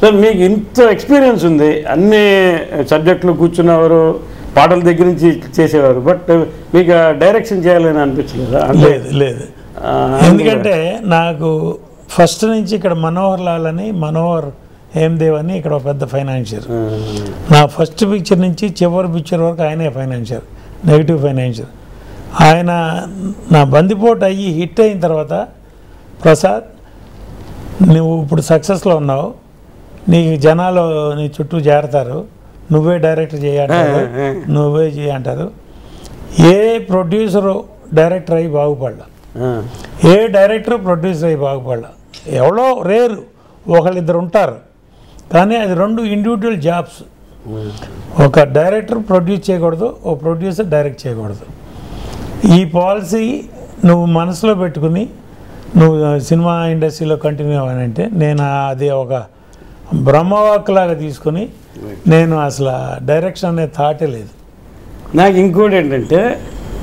Sir మీకు ఇంత experience ఉంది. అన్ని సబ్జెక్టులు కూర్చున్నవారు పాటల దగ్గర నుంచి చేసేవారు. బట్ మీకు డైరెక్షన్ చేయాలని అనిపించలేదా లేదు లేదు. ఎందుకంటే నాకు ఫస్ట్ నుంచి ఇక్కడ మనోహర్ లాల్ అని మనోహర్ హేమ్దేవ్ అని ఇక్కడ ఒక పెద్ద ఫైనాన్షియర్ నా ఫస్ట్ పిక్చర్ నుంచి చివరి పిక్చర్ వరకు ఆయనే ఫైనాన్షియర్ నెగిటివ్ ఫైనాన్షియర్ ఆయన నా బందిపోటు అయ్యి హిట్ అయిన తర్వాత ప్రసాద్ నువ్వు ఇప్పుడు సక్సెస్లో ఉన్నావు. నీకు జనాలు నీ చుట్టూ చేరతారు నువ్వే డైరెక్టర్ చేయంటారు. నువ్వే చేయంటారు ఏ ప్రొడ్యూసరు డైరెక్టర్ అయ్యి బాగుపడలా? ఏ డైరెక్టర్ ప్రొడ్యూసర్ అయ్యి బాగుపడలా? ఎవరో రేరు. ఒకళ్ళిద్దరు ఉంటారు. కానీ అది రెండు ఇండివిజువల్ జాబ్స్ ఒక డైరెక్టర్ ప్రొడ్యూస్ చేయకూడదు ఓ ప్రొడ్యూసర్ డైరెక్ట్ చేయకూడదు. ఈ పాలసీ నువ్వు మనసులో పెట్టుకుని నువ్వు సినిమా ఇండస్ట్రీలో కంటిన్యూ అవ్వాలంటే నేను అది ఒక బ్రహ్మవాక్ లాగా తీసుకుని నేను అసలు డైరెక్షన్ అనే థాటే లేదు. నాకు ఇంకోటి ఏంటంటే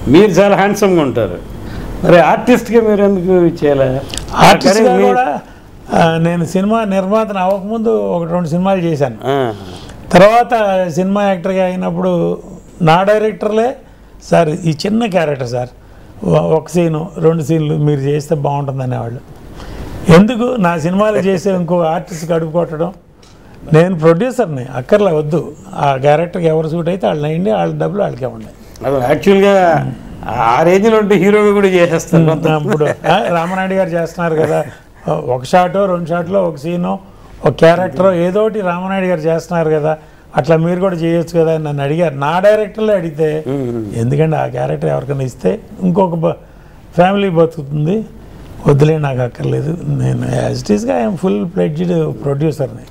మీరు చాలా హ్యాండ్సమ్గా ఉంటారు. మరి ఆర్టిస్ట్గా మీరు ఎందుకు చేయాలి? ఆర్టిస్ట్గా మీ- కూడా నేను సినిమా నిర్మాతను అవ్వకముందు ఒక రెండు సినిమాలు చేశాను. తర్వాత సినిమా యాక్టర్గా అయినప్పుడు నా డైరెక్టర్లే సార్ ఈ చిన్న క్యారెక్టర్ సార్ ఒక సీను రెండు సీన్లు మీరు చేస్తే బాగుంటుంది అనేవాళ్ళు. ఎందుకు? నా సినిమాలు చేసే ఇంకో ఆర్టిస్ట్ కడుపు కొట్టడం? నేను ప్రొడ్యూసర్ని అక్కర్లే వద్దు. ఆ క్యారెక్టర్కి ఎవరు సూట్ అయితే వాళ్ళు అయ్యండి వాళ్ళ డబ్బులు వాళ్ళకే ఉన్నాయి. అది యాక్చువల్గా ఆ రేంజ్లో ఉంటే హీరోగా కూడా చేసేస్తారు కొంత. ఇప్పుడు రామనాయుడు గారు చేస్తున్నారు కదా. ఒక షాటో రెండు షాట్లో ఒక సీను ఒక క్యారెక్టర్ ఏదో ఒకటి రామనాయుడు గారు చేస్తున్నారు కదా. అట్లా మీరు కూడా చేయొచ్చు కదా అని నన్ను అడిగారు. నా డైరెక్టర్లే అడిగితే ఎందుకంటే ఆ క్యారెక్టర్ ఎవరికైనా ఇస్తే ఇంకొక బ- ఫ్యామిలీ బతుకుతుంది? వద్దులే నాకు అక్కర్లేదు. నేను యాజ్ ఇట్ ఈస్గా ఐఎమ్ ఫుల్ ప్లెడ్జ్డ్ ప్రొడ్యూసర్ని